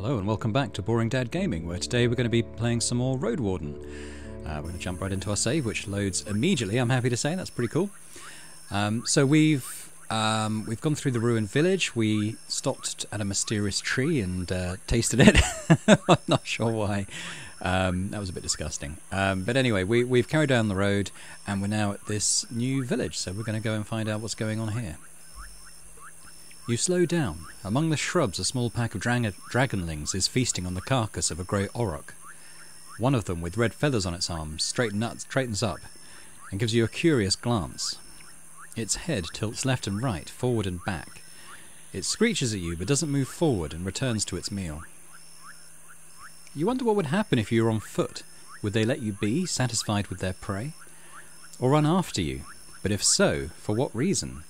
Hello and welcome back to Boring Dad Gaming, where today we're going to be playing some more Roadwarden. Uh, we're going to jump right into our save, which loads immediately. I'm happy to say that's pretty cool. Um, so we've um, we've gone through the ruined village. We stopped at a mysterious tree and uh, tasted it. I'm not sure why. Um, that was a bit disgusting. Um, but anyway, we, we've carried down the road and we're now at this new village. So we're going to go and find out what's going on here. You slow down. Among the shrubs, a small pack of dra- dragonlings is feasting on the carcass of a grey auroch. One of them, with red feathers on its arms, straightens up and gives you a curious glance. Its head tilts left and right, forward and back. It screeches at you but doesn't move forward and returns to its meal. You wonder what would happen if you were on foot. Would they let you be, satisfied with their prey? Or run after you? But if so, for what reason?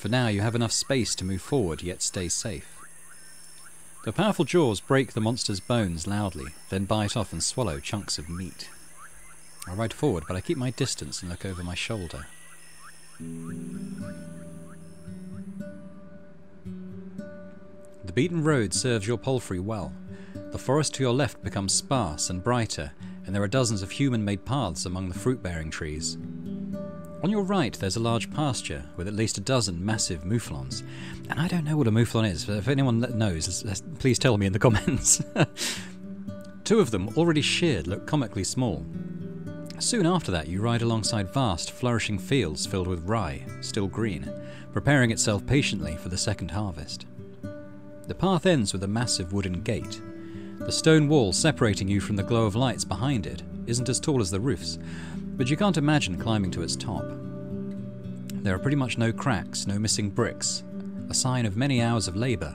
For now you have enough space to move forward yet stay safe. The powerful jaws break the monster's bones loudly, then bite off and swallow chunks of meat. I ride forward, but I keep my distance and look over my shoulder. The beaten road serves your palfrey well. The forest to your left becomes sparse and brighter, and there are dozens of human made paths among the fruit bearing trees. On your right, there's a large pasture with at least a dozen massive mouflons. And I don't know what a mouflon is. But if anyone knows, please tell me in the comments. Two of them, already sheared, look comically small. Soon after that, you ride alongside vast, flourishing fields filled with rye, still green, preparing itself patiently for the second harvest. The path ends with a massive wooden gate. The stone wall separating you from the glow of lights behind it isn't as tall as the roofs, but you can't imagine climbing to its top. There are pretty much no cracks, no missing bricks, a sign of many hours of labour,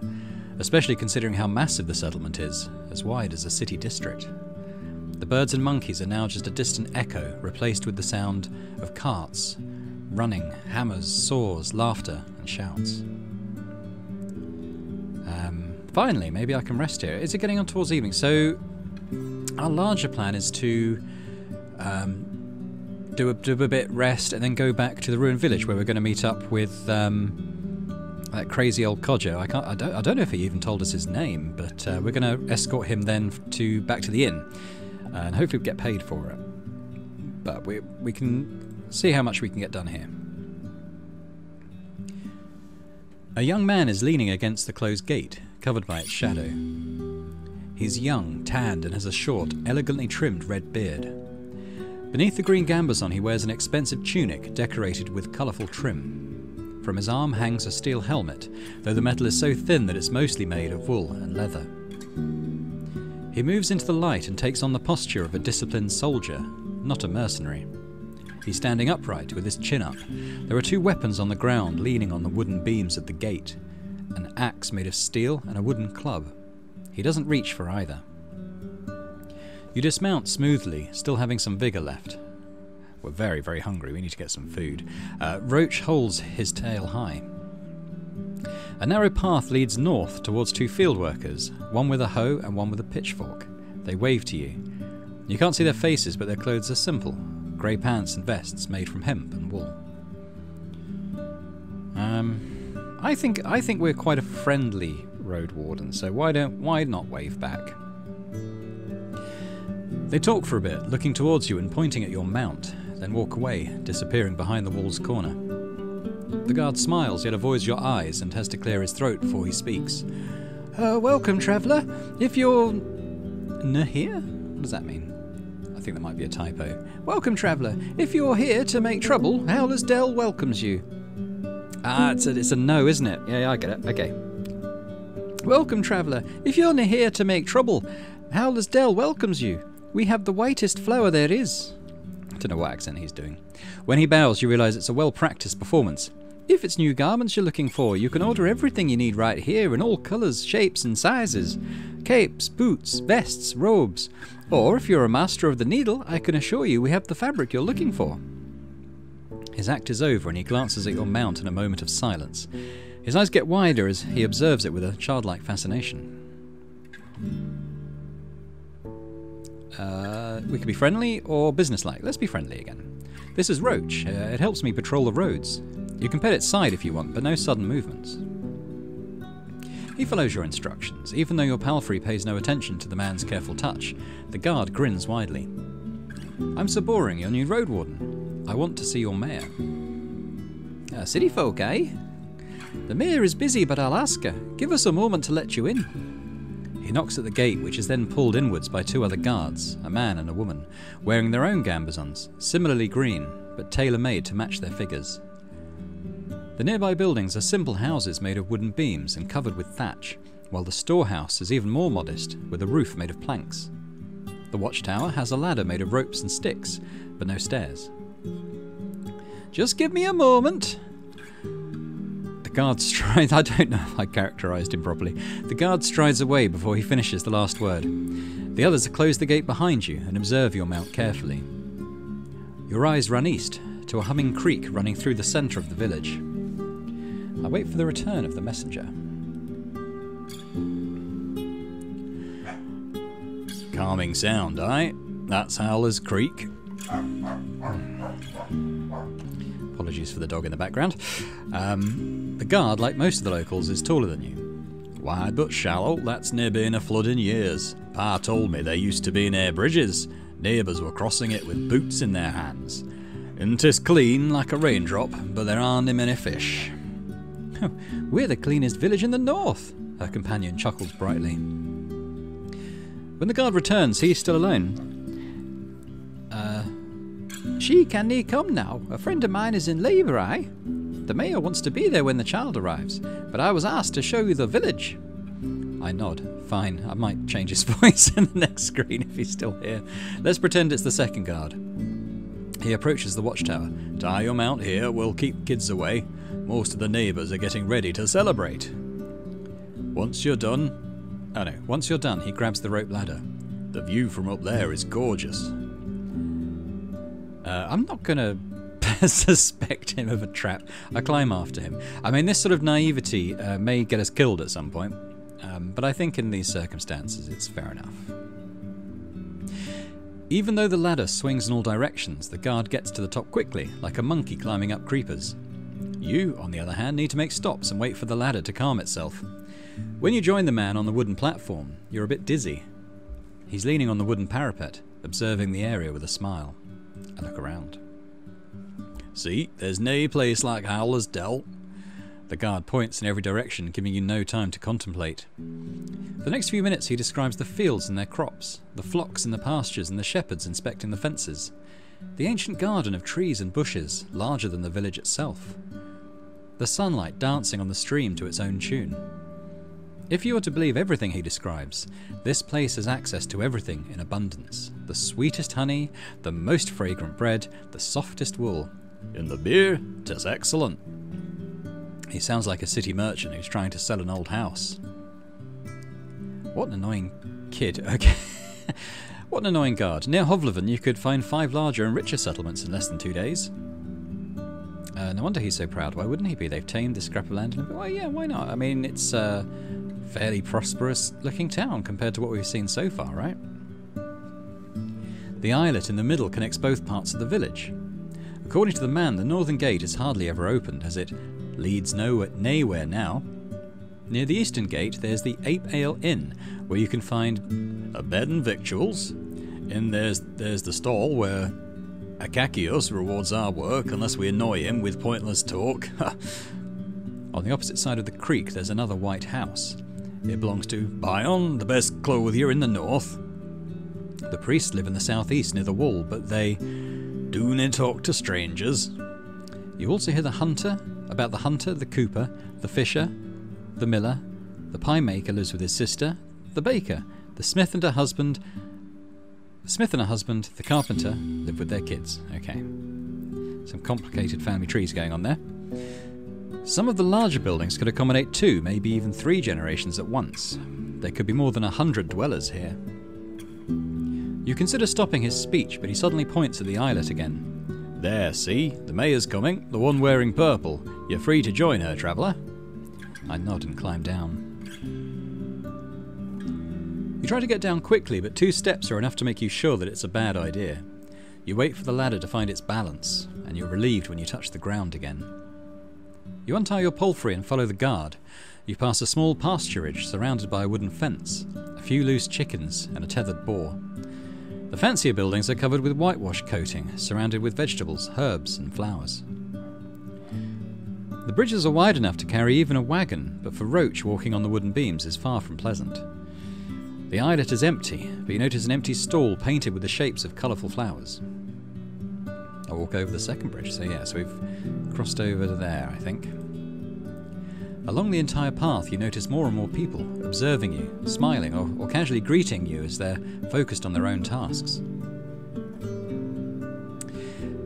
especially considering how massive the settlement is, as wide as a city district. The birds and monkeys are now just a distant echo, replaced with the sound of carts, running, hammers, saws, laughter, and shouts. Um, finally, maybe I can rest here. Is it getting on towards evening? So, our larger plan is to um, do, a, do a bit rest and then go back to the ruined village where we're going to meet up with um, that crazy old codger. I can't. I don't. I don't know if he even told us his name, but uh, we're going to escort him then to back to the inn and hopefully get paid for it. But we we can see how much we can get done here. A young man is leaning against the closed gate, covered by its shadow. He's young, tanned, and has a short, elegantly trimmed red beard. Beneath the green gambeson, he wears an expensive tunic decorated with colourful trim. From his arm hangs a steel helmet, though the metal is so thin that it's mostly made of wool and leather. He moves into the light and takes on the posture of a disciplined soldier, not a mercenary. He's standing upright with his chin up. There are two weapons on the ground leaning on the wooden beams at the gate an axe made of steel and a wooden club. He doesn't reach for either. You dismount smoothly, still having some vigour left. We're very, very hungry. We need to get some food. Uh, Roach holds his tail high. A narrow path leads north towards two field workers, one with a hoe and one with a pitchfork. They wave to you. You can't see their faces, but their clothes are simple grey pants and vests made from hemp and wool. Um, I think I think we're quite a friendly road warden, so why don't why not wave back? They talk for a bit, looking towards you and pointing at your mount, then walk away, disappearing behind the wall's corner. The guard smiles, yet avoids your eyes and has to clear his throat before he speaks. Uh, welcome, traveller. If you're. N here? What does that mean? I think that might be a typo. Welcome, traveller. If you're here to make trouble, Howler's Dell welcomes you. Ah, it's a, it's a no, isn't it? Yeah, yeah, I get it. Okay. Welcome, traveller. If you're here to make trouble, Howler's Dell welcomes you. We have the whitest flower there is. I don't know what accent he's doing. When he bows, you realise it's a well practiced performance. If it's new garments you're looking for, you can order everything you need right here in all colours, shapes, and sizes capes, boots, vests, robes. Or if you're a master of the needle, I can assure you we have the fabric you're looking for. His act is over and he glances at your mount in a moment of silence. His eyes get wider as he observes it with a childlike fascination. Uh, we could be friendly or businesslike. Let's be friendly again. This is Roach. Uh, it helps me patrol the roads. You can pet its side if you want, but no sudden movements. He follows your instructions, even though your palfrey pays no attention to the man's careful touch. The guard grins widely. I'm Sir Boring, your new road warden. I want to see your mayor. Uh, city folk, eh? The mayor is busy, but I'll ask her. Give us a moment to let you in. He knocks at the gate, which is then pulled inwards by two other guards, a man and a woman, wearing their own gambesons, similarly green, but tailor made to match their figures. The nearby buildings are simple houses made of wooden beams and covered with thatch, while the storehouse is even more modest, with a roof made of planks. The watchtower has a ladder made of ropes and sticks, but no stairs. Just give me a moment. Guard strides. I don't know if I characterised him properly. The guard strides away before he finishes the last word. The others close the gate behind you and observe your mount carefully. Your eyes run east to a humming creek running through the centre of the village. I wait for the return of the messenger. Calming sound, eh? That's Howler's Creek. Apologies for the dog in the background. Um, the guard, like most of the locals, is taller than you. Wide but shallow, that's near being a flood in years. Pa told me there used to be near bridges. Neighbours were crossing it with boots in their hands. And 'tis clean like a raindrop, but there aren't many fish. We're the cleanest village in the north, her companion chuckles brightly. When the guard returns, he's still alone. Uh, she can he come now? A friend of mine is in labour, I. The mayor wants to be there when the child arrives, but I was asked to show you the village. I nod. Fine, I might change his voice in the next screen if he's still here. Let's pretend it's the second guard. He approaches the watchtower. Tie your mount here, we'll keep kids away. Most of the neighbours are getting ready to celebrate. Once you're done. Oh no, once you're done, he grabs the rope ladder. The view from up there is gorgeous. Uh, I'm not gonna suspect him of a trap. I climb after him. I mean, this sort of naivety uh, may get us killed at some point, um, but I think in these circumstances it's fair enough. Even though the ladder swings in all directions, the guard gets to the top quickly, like a monkey climbing up creepers. You, on the other hand, need to make stops and wait for the ladder to calm itself. When you join the man on the wooden platform, you're a bit dizzy. He's leaning on the wooden parapet, observing the area with a smile. Look around. See, there's no place like Howler's Dell. The guard points in every direction, giving you no time to contemplate. The next few minutes, he describes the fields and their crops, the flocks in the pastures, and the shepherds inspecting the fences. The ancient garden of trees and bushes, larger than the village itself the sunlight dancing on the stream to its own tune. If you are to believe everything he describes, this place has access to everything in abundance the sweetest honey, the most fragrant bread, the softest wool. In the beer, tis excellent. He sounds like a city merchant who's trying to sell an old house. What an annoying kid. Okay. what an annoying guard. Near Hovlavan, you could find five larger and richer settlements in less than two days. Uh, no wonder he's so proud. Why wouldn't he be? They've tamed this scrap of land. Well, yeah, why not? I mean, it's a fairly prosperous looking town compared to what we've seen so far, right? The islet in the middle connects both parts of the village. According to the man, the northern gate is hardly ever opened, as it leads nowhere, nowhere now. Near the eastern gate, there's the Ape Ale Inn, where you can find a bed and victuals. And there's there's the stall where Akakios rewards our work unless we annoy him with pointless talk. On the opposite side of the creek, there's another white house. It belongs to Bion, the best clothier in the north. The priests live in the southeast near the wall, but they do not talk to strangers. You also hear the hunter, about the hunter, the cooper, the fisher, the miller, the pie maker lives with his sister, the baker, the smith and her husband, the smith and her husband, the carpenter, live with their kids. Okay. Some complicated family trees going on there. Some of the larger buildings could accommodate two, maybe even three generations at once. There could be more than a hundred dwellers here. You consider stopping his speech, but he suddenly points at the islet again. There, see? The mayor's coming, the one wearing purple. You're free to join her, traveller. I nod and climb down. You try to get down quickly, but two steps are enough to make you sure that it's a bad idea. You wait for the ladder to find its balance, and you're relieved when you touch the ground again. You untie your palfrey and follow the guard. You pass a small pasturage surrounded by a wooden fence, a few loose chickens, and a tethered boar. The fancier buildings are covered with whitewash coating, surrounded with vegetables, herbs, and flowers. The bridges are wide enough to carry even a wagon, but for Roach walking on the wooden beams is far from pleasant. The islet is empty, but you notice an empty stall painted with the shapes of colourful flowers. I walk over the second bridge, so yeah, so we've crossed over to there, I think. Along the entire path, you notice more and more people observing you, smiling, or, or casually greeting you as they're focused on their own tasks.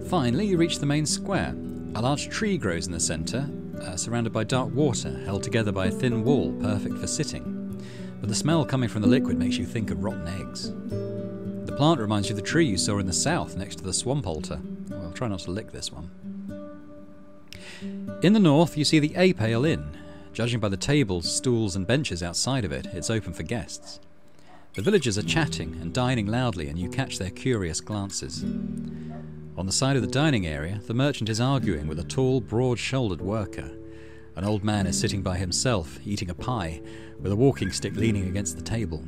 Finally, you reach the main square. A large tree grows in the centre, uh, surrounded by dark water, held together by a thin wall, perfect for sitting. But the smell coming from the liquid makes you think of rotten eggs. The plant reminds you of the tree you saw in the south next to the swamp altar. Try not to lick this one. In the north, you see the Ape Ale Inn, Judging by the tables, stools, and benches outside of it, it's open for guests. The villagers are chatting and dining loudly, and you catch their curious glances. On the side of the dining area, the merchant is arguing with a tall, broad shouldered worker. An old man is sitting by himself, eating a pie, with a walking stick leaning against the table.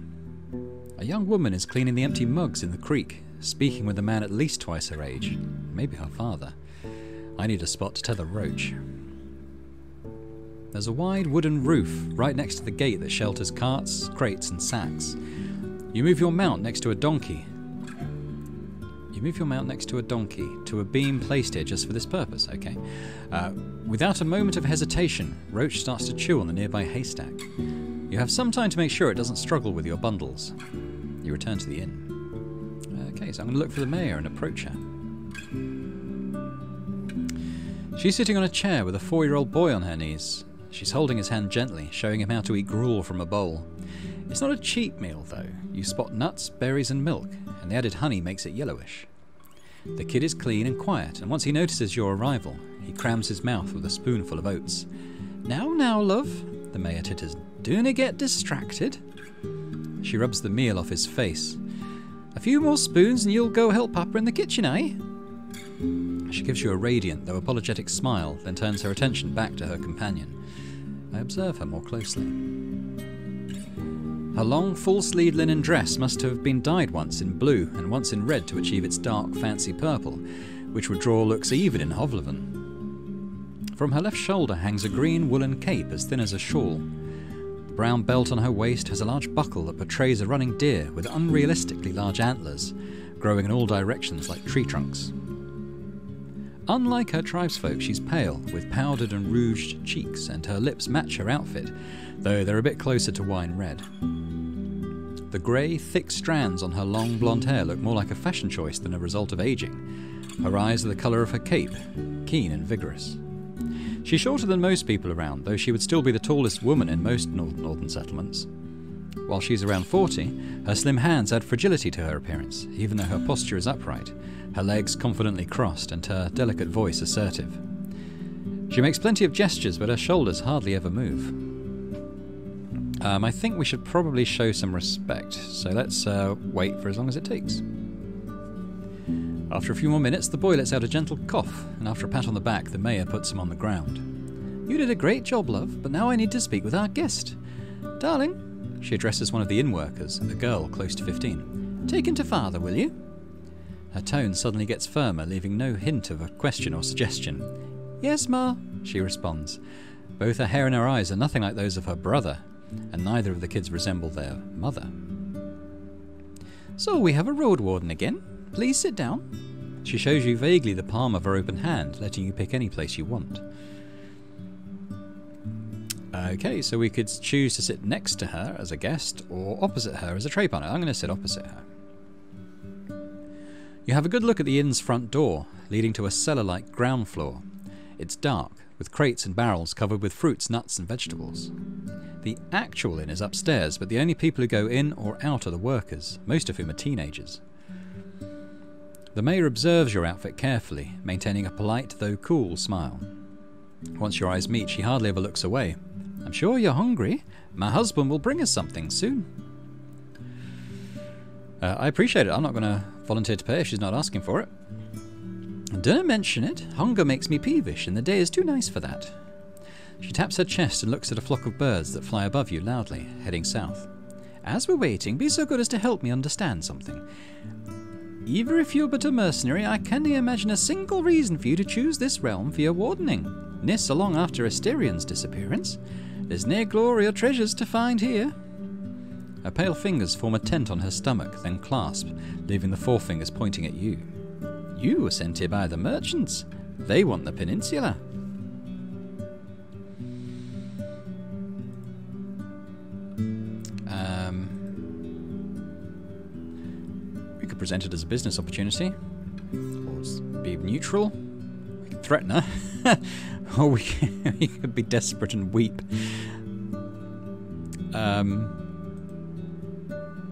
A young woman is cleaning the empty mugs in the creek, speaking with a man at least twice her age, maybe her father. I need a spot to tether Roach. There's a wide wooden roof right next to the gate that shelters carts, crates, and sacks. You move your mount next to a donkey. You move your mount next to a donkey to a beam placed here just for this purpose, okay? Uh, without a moment of hesitation, Roach starts to chew on the nearby haystack. You have some time to make sure it doesn't struggle with your bundles. You return to the inn. Okay, so I'm going to look for the mayor and approach her. She's sitting on a chair with a four year old boy on her knees. She's holding his hand gently, showing him how to eat gruel from a bowl. It's not a cheap meal, though. You spot nuts, berries, and milk, and the added honey makes it yellowish. The kid is clean and quiet, and once he notices your arrival, he crams his mouth with a spoonful of oats. Now, now, love, the mayor titters. Doona get distracted? She rubs the meal off his face. A few more spoons and you'll go help Papa in the kitchen, eh? She gives you a radiant, though apologetic smile, then turns her attention back to her companion. I observe her more closely. Her long, full sleeved linen dress must have been dyed once in blue and once in red to achieve its dark, fancy purple, which would draw looks even in Hovlavan. From her left shoulder hangs a green woolen cape as thin as a shawl. Brown belt on her waist has a large buckle that portrays a running deer with unrealistically large antlers, growing in all directions like tree trunks. Unlike her tribesfolk, she's pale, with powdered and rouged cheeks, and her lips match her outfit, though they're a bit closer to wine red. The grey, thick strands on her long blonde hair look more like a fashion choice than a result of aging. Her eyes are the colour of her cape, keen and vigorous. She's shorter than most people around, though she would still be the tallest woman in most northern settlements. While she's around 40, her slim hands add fragility to her appearance, even though her posture is upright, her legs confidently crossed and her delicate voice assertive. She makes plenty of gestures, but her shoulders hardly ever move. Um, I think we should probably show some respect, so let's uh, wait for as long as it takes. After a few more minutes, the boy lets out a gentle cough, and after a pat on the back, the mayor puts him on the ground. You did a great job, love, but now I need to speak with our guest. Darling, she addresses one of the inn workers, a girl close to 15. Take him to father, will you? Her tone suddenly gets firmer, leaving no hint of a question or suggestion. Yes, Ma, she responds. Both her hair and her eyes are nothing like those of her brother, and neither of the kids resemble their mother. So we have a road warden again. Please sit down. She shows you vaguely the palm of her open hand, letting you pick any place you want. Okay, so we could choose to sit next to her as a guest or opposite her as a tray partner. I'm going to sit opposite her. You have a good look at the inn's front door, leading to a cellar like ground floor. It's dark, with crates and barrels covered with fruits, nuts, and vegetables. The actual inn is upstairs, but the only people who go in or out are the workers, most of whom are teenagers. The mayor observes your outfit carefully, maintaining a polite though cool smile. Once your eyes meet, she hardly ever looks away. I'm sure you're hungry. My husband will bring us something soon. Uh, I appreciate it. I'm not going to volunteer to pay if she's not asking for it. Don't mention it. Hunger makes me peevish, and the day is too nice for that. She taps her chest and looks at a flock of birds that fly above you loudly, heading south. As we're waiting, be so good as to help me understand something. Even if you're but a mercenary, I can't imagine a single reason for you to choose this realm for your wardening. Nis along after Asterion's disappearance. There's near glory or treasures to find here. Her pale fingers form a tent on her stomach, then clasp, leaving the forefingers pointing at you. You were sent here by the merchants. They want the peninsula. We could present it as a business opportunity, or be neutral. We could threaten her, or we, we could be desperate and weep. Um,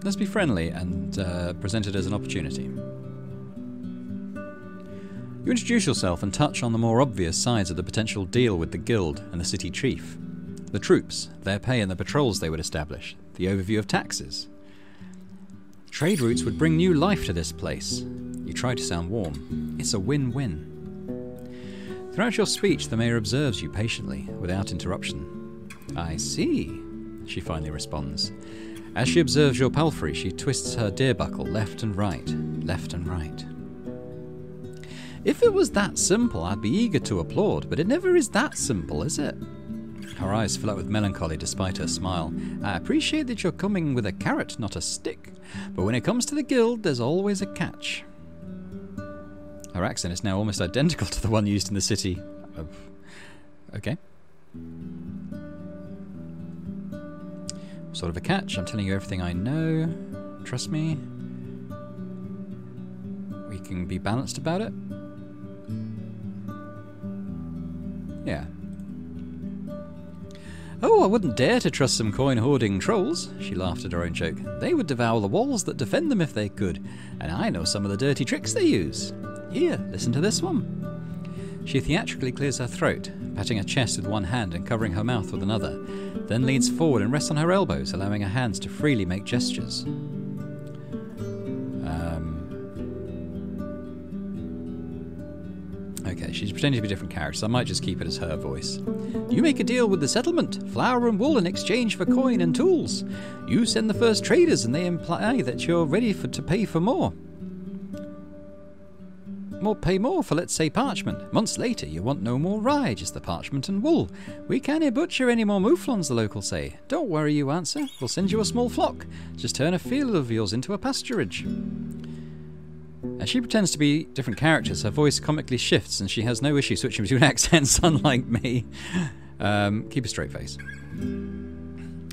let's be friendly and uh, present it as an opportunity. You introduce yourself and touch on the more obvious sides of the potential deal with the guild and the city chief. The troops, their pay and the patrols they would establish, the overview of taxes. Trade routes would bring new life to this place. You try to sound warm. It's a win win. Throughout your speech, the mayor observes you patiently, without interruption. I see, she finally responds. As she observes your palfrey, she twists her deer buckle left and right, left and right. If it was that simple, I'd be eager to applaud, but it never is that simple, is it? Her eyes fill up with melancholy despite her smile. I appreciate that you're coming with a carrot, not a stick, but when it comes to the guild, there's always a catch. Her accent is now almost identical to the one used in the city. Uh, okay. Sort of a catch. I'm telling you everything I know. Trust me. We can be balanced about it. Yeah. Oh, I wouldn't dare to trust some coin hoarding trolls, she laughed at her own joke. They would devour the walls that defend them if they could, and I know some of the dirty tricks they use. Here, listen to this one. She theatrically clears her throat, patting her chest with one hand and covering her mouth with another, then leans forward and rests on her elbows, allowing her hands to freely make gestures. She's pretending to be a different characters. I might just keep it as her voice. You make a deal with the settlement, flour and wool in exchange for coin and tools. You send the first traders, and they imply that you're ready for, to pay for more. More pay more for, let's say, parchment. Months later, you want no more rye, just the parchment and wool. We can't butcher any more mouflons, the locals say. Don't worry, you answer. We'll send you a small flock. Just turn a field of yours into a pasturage. As she pretends to be different characters, her voice comically shifts and she has no issue switching between accents, unlike me. Um, keep a straight face.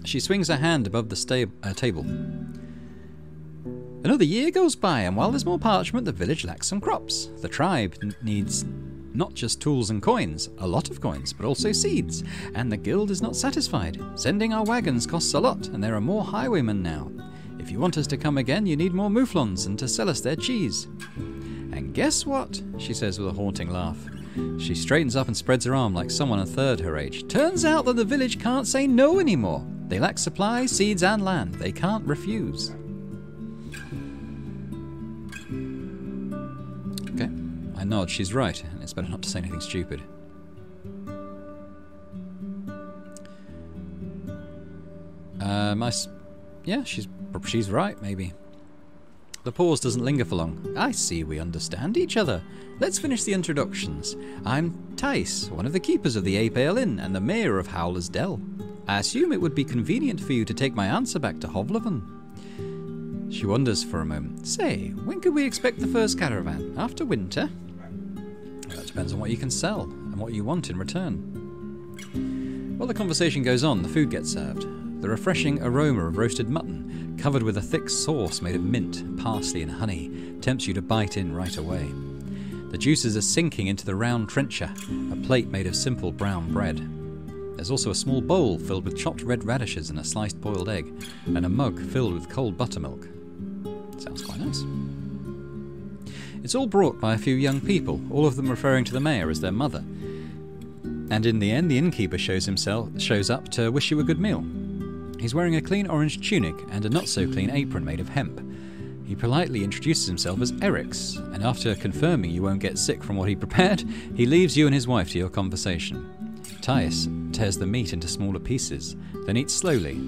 She swings her hand above the uh, table. Another year goes by, and while there's more parchment, the village lacks some crops. The tribe needs not just tools and coins, a lot of coins, but also seeds, and the guild is not satisfied. Sending our wagons costs a lot, and there are more highwaymen now. If you want us to come again, you need more mouflons and to sell us their cheese. And guess what? she says with a haunting laugh. She straightens up and spreads her arm like someone a third her age. Turns out that the village can't say no anymore. They lack supplies, seeds, and land. They can't refuse. Okay, I nod. She's right, and it's better not to say anything stupid. Um, yeah, she's she's right, maybe. The pause doesn't linger for long. I see we understand each other. Let's finish the introductions. I'm Thais, one of the keepers of the Ape Ale Inn and the mayor of Howler's Dell. I assume it would be convenient for you to take my answer back to Hovlavan. She wonders for a moment. Say, when could we expect the first caravan? After winter? That depends on what you can sell and what you want in return. While the conversation goes on, the food gets served. The refreshing aroma of roasted mutton, covered with a thick sauce made of mint, parsley, and honey, tempts you to bite in right away. The juices are sinking into the round trencher, a plate made of simple brown bread. There's also a small bowl filled with chopped red radishes and a sliced boiled egg, and a mug filled with cold buttermilk. Sounds quite nice. It's all brought by a few young people, all of them referring to the mayor as their mother. And in the end, the innkeeper shows himself shows up to wish you a good meal. He's wearing a clean orange tunic and a not so clean apron made of hemp. He politely introduces himself as Eryx, and after confirming you won't get sick from what he prepared, he leaves you and his wife to your conversation. Thais tears the meat into smaller pieces, then eats slowly,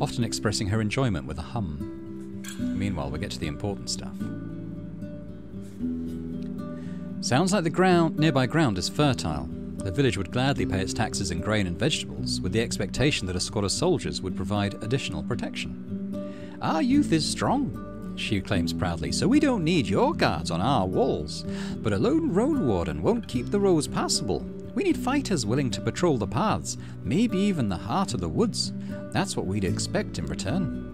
often expressing her enjoyment with a hum. Meanwhile, we get to the important stuff. Sounds like the ground nearby ground is fertile. The village would gladly pay its taxes in grain and vegetables, with the expectation that a squad of soldiers would provide additional protection. Our youth is strong, she claims proudly, so we don't need your guards on our walls. But a lone road warden won't keep the roads passable. We need fighters willing to patrol the paths, maybe even the heart of the woods. That's what we'd expect in return.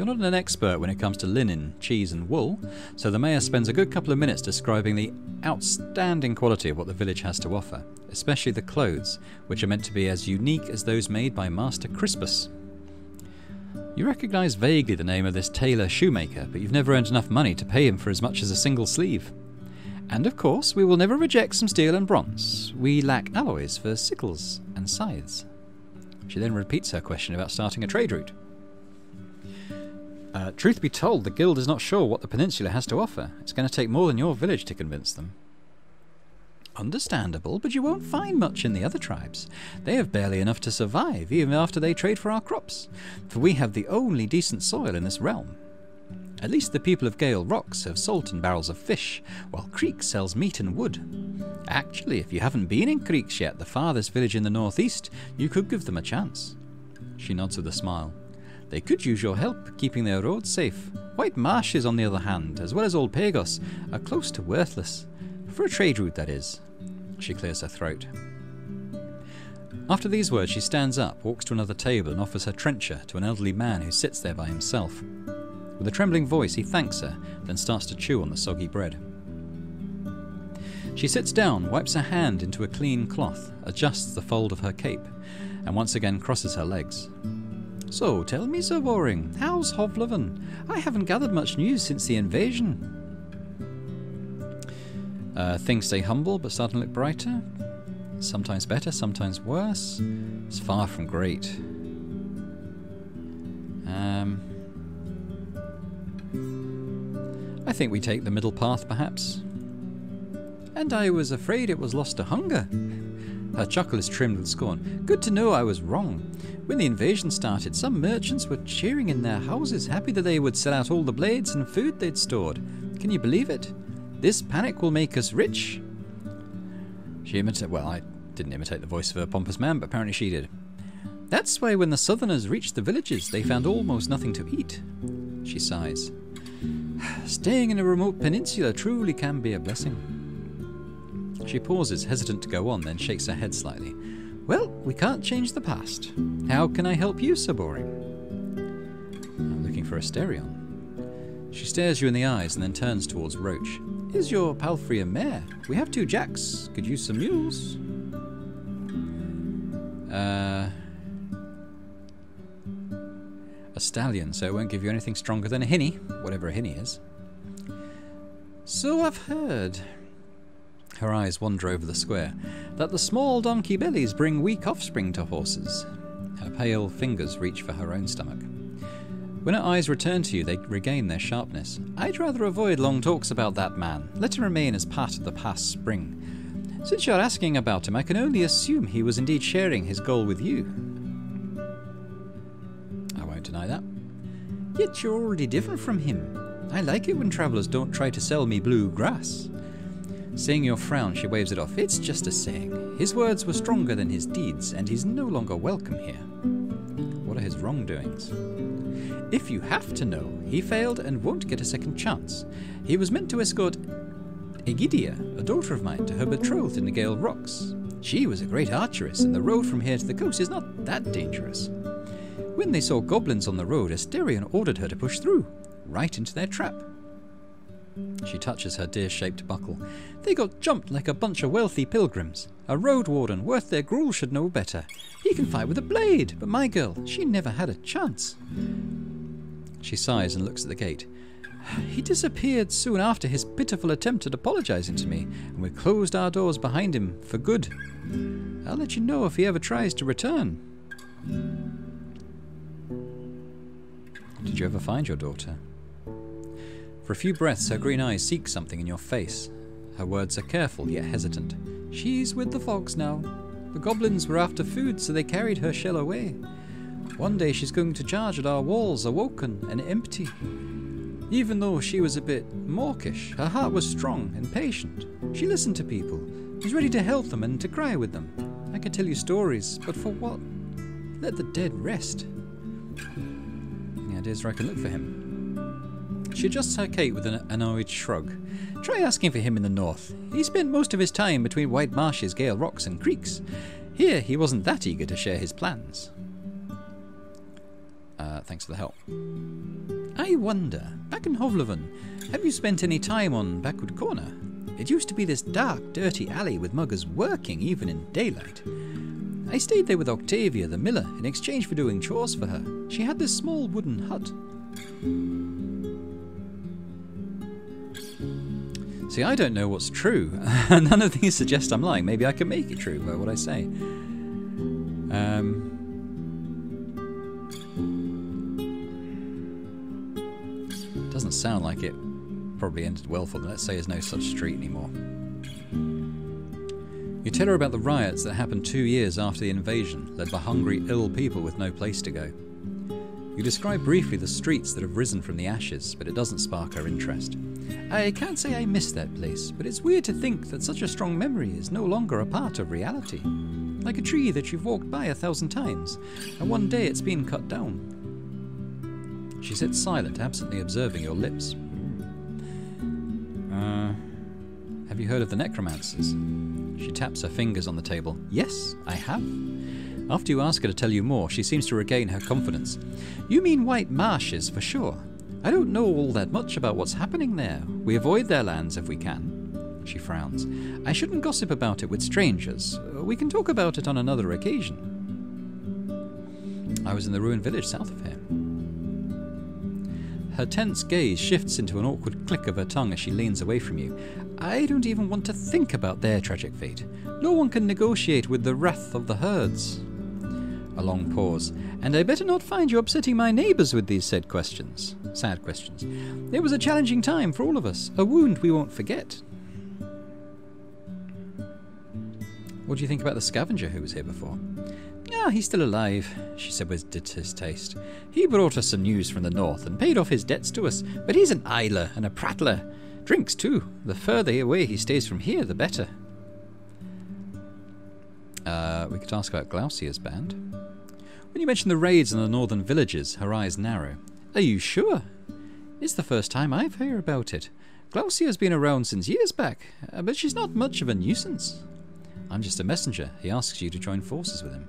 You're not an expert when it comes to linen, cheese, and wool, so the mayor spends a good couple of minutes describing the outstanding quality of what the village has to offer, especially the clothes, which are meant to be as unique as those made by Master Crispus. You recognise vaguely the name of this tailor shoemaker, but you've never earned enough money to pay him for as much as a single sleeve. And of course, we will never reject some steel and bronze. We lack alloys for sickles and scythes. She then repeats her question about starting a trade route. Uh, truth be told, the guild is not sure what the peninsula has to offer. It's going to take more than your village to convince them. Understandable, but you won't find much in the other tribes. They have barely enough to survive, even after they trade for our crops. For we have the only decent soil in this realm. At least the people of Gale Rocks have salt and barrels of fish, while Creek sells meat and wood. Actually, if you haven't been in Creeks yet, the farthest village in the northeast, you could give them a chance. She nods with a smile. They could use your help keeping their roads safe. White Marshes, on the other hand, as well as Old Pagos, are close to worthless. For a trade route, that is. She clears her throat. After these words, she stands up, walks to another table, and offers her trencher to an elderly man who sits there by himself. With a trembling voice, he thanks her, then starts to chew on the soggy bread. She sits down, wipes her hand into a clean cloth, adjusts the fold of her cape, and once again crosses her legs. So, tell me, Sir Boring, how's Hovlavan? I haven't gathered much news since the invasion. Uh, things stay humble but start to look brighter. Sometimes better, sometimes worse. It's far from great. Um, I think we take the middle path, perhaps. And I was afraid it was lost to hunger. Her chuckle is trimmed with scorn. Good to know I was wrong. When the invasion started, some merchants were cheering in their houses, happy that they would sell out all the blades and food they'd stored. Can you believe it? This panic will make us rich. She imitated, well, I didn't imitate the voice of a pompous man, but apparently she did. That's why when the southerners reached the villages, they found almost nothing to eat. She sighs. Staying in a remote peninsula truly can be a blessing. She pauses, hesitant to go on, then shakes her head slightly. Well, we can't change the past. How can I help you, Sir Boring? I'm looking for Asterion. She stares you in the eyes and then turns towards Roach. Is your palfrey a mare? We have two jacks. Could use some mules. Uh, a stallion, so it won't give you anything stronger than a hinny, whatever a hinny is. So I've heard her eyes wander over the square, that the small donkey bellies bring weak offspring to horses. Her pale fingers reach for her own stomach. When her eyes return to you, they regain their sharpness. I'd rather avoid long talks about that man. Let him remain as part of the past spring. Since you're asking about him, I can only assume he was indeed sharing his goal with you. I won't deny that. Yet you're already different from him. I like it when travellers don't try to sell me blue grass. Seeing your frown, she waves it off. It's just a saying. His words were stronger than his deeds, and he's no longer welcome here. What are his wrongdoings? If you have to know, he failed and won't get a second chance. He was meant to escort Egidia, a daughter of mine, to her betrothed in the Gale Rocks. She was a great archeress, and the road from here to the coast is not that dangerous. When they saw goblins on the road, Asterion ordered her to push through, right into their trap. She touches her deer shaped buckle. They got jumped like a bunch of wealthy pilgrims. A road warden worth their gruel should know better. He can fight with a blade, but my girl, she never had a chance. She sighs and looks at the gate. He disappeared soon after his pitiful attempt at apologizing to me, and we closed our doors behind him for good. I'll let you know if he ever tries to return. Did you ever find your daughter? For a few breaths, her green eyes seek something in your face. Her words are careful yet hesitant. She's with the fogs now. The goblins were after food, so they carried her shell away. One day she's going to charge at our walls, awoken and empty. Even though she was a bit mawkish, her heart was strong and patient. She listened to people, was ready to help them and to cry with them. I could tell you stories, but for what? Let the dead rest. Where I can look for him? She adjusts her cape with an annoyed shrug. Try asking for him in the north. He spent most of his time between White Marshes, Gale Rocks, and Creeks. Here, he wasn't that eager to share his plans. Uh, thanks for the help. I wonder, back in Hovlavan, have you spent any time on Backwood Corner? It used to be this dark, dirty alley with muggers working even in daylight. I stayed there with Octavia, the miller, in exchange for doing chores for her. She had this small wooden hut. See, I don't know what's true. None of these suggest I'm lying. Maybe I can make it true by what I say. Um, doesn't sound like it probably ended well for them. Let's say there's no such street anymore. You tell her about the riots that happened two years after the invasion, led by hungry, ill people with no place to go. You describe briefly the streets that have risen from the ashes, but it doesn't spark her interest. I can't say I miss that place, but it's weird to think that such a strong memory is no longer a part of reality. Like a tree that you've walked by a thousand times, and one day it's been cut down. She sits silent, absently observing your lips. Uh, have you heard of the necromancers? She taps her fingers on the table. Yes, I have. After you ask her to tell you more, she seems to regain her confidence. You mean White Marshes, for sure. I don't know all that much about what's happening there. We avoid their lands if we can. She frowns. I shouldn't gossip about it with strangers. Uh, we can talk about it on another occasion. I was in the ruined village south of here. Her tense gaze shifts into an awkward click of her tongue as she leans away from you. I don't even want to think about their tragic fate. No one can negotiate with the wrath of the herds. A long pause. And I better not find you upsetting my neighbours with these said questions. Sad questions. It was a challenging time for all of us, a wound we won't forget. What do you think about the scavenger who was here before? Ah, he's still alive, she said with distaste. He brought us some news from the north and paid off his debts to us, but he's an idler and a prattler. Drinks too. The further away he stays from here, the better. Uh, we could ask about Glaucia's band. When you mention the raids in the northern villages, her eyes narrow. Are you sure? It's the first time I've heard about it. Glaucia's been around since years back, uh, but she's not much of a nuisance. I'm just a messenger. He asks you to join forces with him.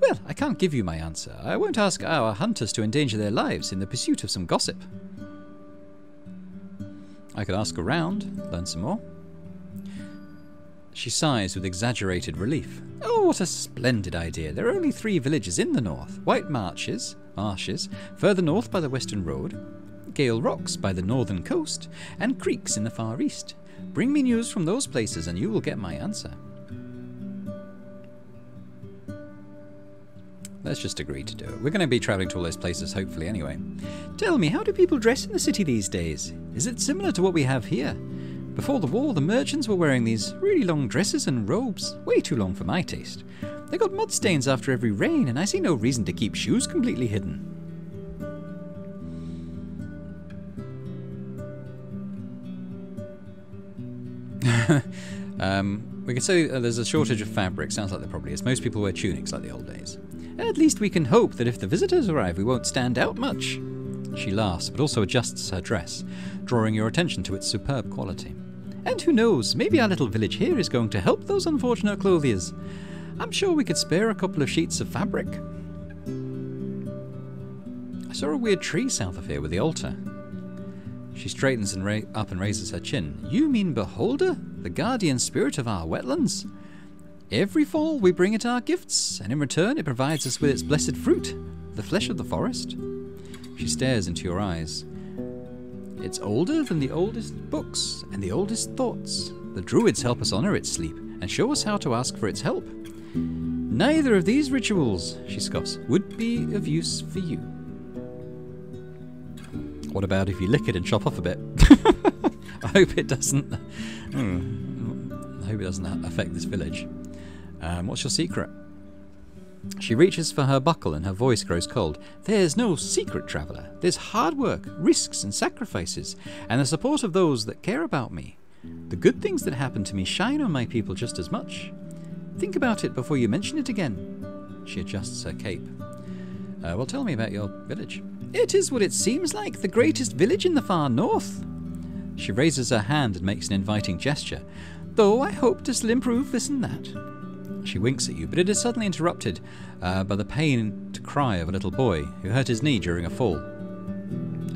Well, I can't give you my answer. I won't ask our hunters to endanger their lives in the pursuit of some gossip. I could ask around, learn some more. She sighs with exaggerated relief. Oh, what a splendid idea. There are only three villages in the north White Marshes, Marshes, further north by the western road, Gale Rocks by the northern coast, and Creeks in the far east. Bring me news from those places and you will get my answer. Let's just agree to do it. We're going to be travelling to all those places, hopefully, anyway. Tell me, how do people dress in the city these days? Is it similar to what we have here? Before the war, the merchants were wearing these really long dresses and robes, way too long for my taste. They got mud stains after every rain, and I see no reason to keep shoes completely hidden. um, we could say uh, there's a shortage of fabric. Sounds like there probably is. Most people wear tunics like the old days. At least we can hope that if the visitors arrive, we won't stand out much. She laughs, but also adjusts her dress, drawing your attention to its superb quality. And who knows, maybe our little village here is going to help those unfortunate clothiers. I'm sure we could spare a couple of sheets of fabric. I saw a weird tree south of here with the altar. She straightens and up and raises her chin. You mean Beholder, the guardian spirit of our wetlands? Every fall we bring it our gifts, and in return it provides us with its blessed fruit, the flesh of the forest. She stares into your eyes. It's older than the oldest books and the oldest thoughts. The Druids help us honor its sleep and show us how to ask for its help. Neither of these rituals, she scoffs, would be of use for you. What about if you lick it and chop off a bit? I hope it doesn't. Hmm. I hope it doesn't affect this village. Um, what's your secret? She reaches for her buckle and her voice grows cold. There's no secret, traveller. There's hard work, risks, and sacrifices, and the support of those that care about me. The good things that happen to me shine on my people just as much. Think about it before you mention it again. She adjusts her cape. Uh, well, tell me about your village. It is what it seems like the greatest village in the far north. She raises her hand and makes an inviting gesture, though I hope to still improve this and that. She winks at you, but it is suddenly interrupted uh, by the pained cry of a little boy who hurt his knee during a fall.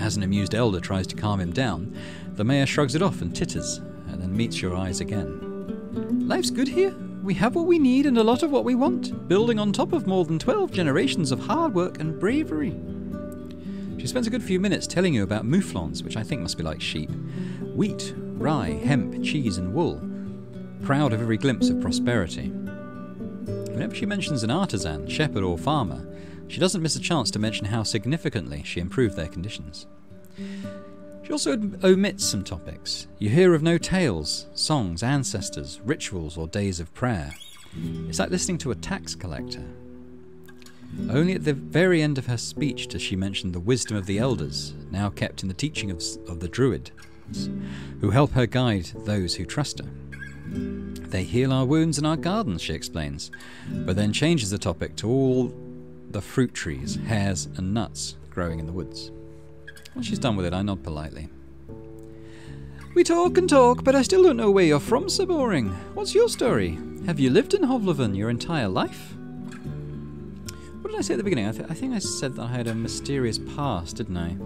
As an amused elder tries to calm him down, the mayor shrugs it off and titters, and then meets your eyes again. Life's good here. We have what we need and a lot of what we want, building on top of more than 12 generations of hard work and bravery. She spends a good few minutes telling you about mouflons, which I think must be like sheep, wheat, rye, hemp, cheese, and wool, proud of every glimpse of prosperity. Whenever she mentions an artisan, shepherd, or farmer, she doesn't miss a chance to mention how significantly she improved their conditions. She also omits some topics. You hear of no tales, songs, ancestors, rituals, or days of prayer. It's like listening to a tax collector. Only at the very end of her speech does she mention the wisdom of the elders, now kept in the teaching of, of the Druids, who help her guide those who trust her. They heal our wounds in our gardens, she explains, but then changes the topic to all the fruit trees, hares, and nuts growing in the woods. When she's done with it, I nod politely. We talk and talk, but I still don't know where you're from, Ser Boring. What's your story? Have you lived in Hovlavan your entire life? What did I say at the beginning? I, th- I think I said that I had a mysterious past, didn't I?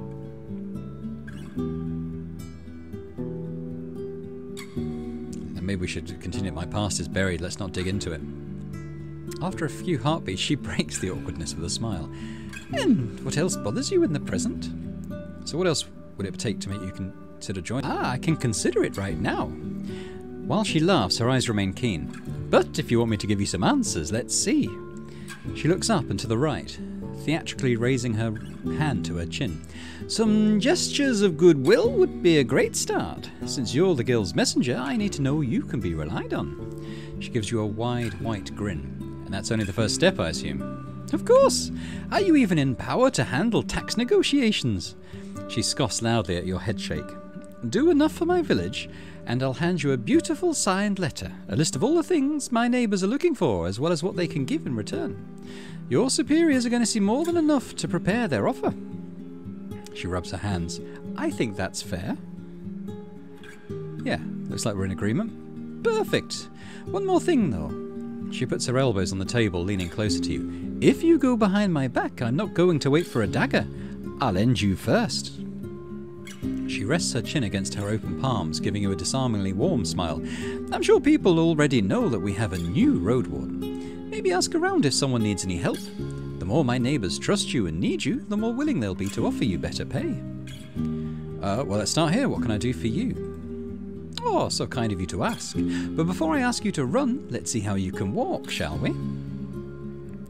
Maybe we should continue. My past is buried. Let's not dig into it. After a few heartbeats, she breaks the awkwardness with a smile. And what else bothers you in the present? So, what else would it take to make you consider joining? Ah, I can consider it right now. While she laughs, her eyes remain keen. But if you want me to give you some answers, let's see. She looks up and to the right, theatrically raising her hand to her chin. Some gestures of goodwill would be a great start. Since you're the guild's messenger, I need to know you can be relied on. She gives you a wide white grin. And that's only the first step, I assume. Of course. Are you even in power to handle tax negotiations? She scoffs loudly at your headshake. Do enough for my village, and I'll hand you a beautiful signed letter, a list of all the things my neighbours are looking for, as well as what they can give in return. Your superiors are going to see more than enough to prepare their offer. She rubs her hands. I think that's fair. Yeah, looks like we're in agreement. Perfect. One more thing, though. She puts her elbows on the table, leaning closer to you. If you go behind my back, I'm not going to wait for a dagger. I'll end you first. She rests her chin against her open palms, giving you a disarmingly warm smile. I'm sure people already know that we have a new road warden. Maybe ask around if someone needs any help. The more my neighbours trust you and need you, the more willing they'll be to offer you better pay. Uh, well, let's start here. What can I do for you? Oh, so kind of you to ask. But before I ask you to run, let's see how you can walk, shall we?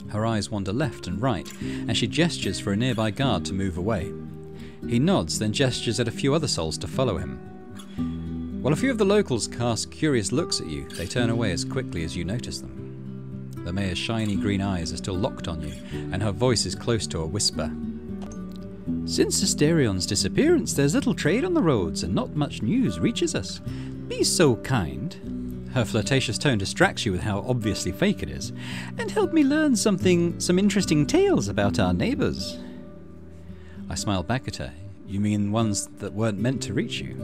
Her eyes wander left and right, and she gestures for a nearby guard to move away. He nods, then gestures at a few other souls to follow him. While a few of the locals cast curious looks at you, they turn away as quickly as you notice them. The mayor's shiny green eyes are still locked on you, and her voice is close to a whisper. Since Asterion's disappearance, there's little trade on the roads, and not much news reaches us. Be so kind her flirtatious tone distracts you with how obviously fake it is, and help me learn something, some interesting tales about our neighbours. I smile back at her. You mean ones that weren't meant to reach you?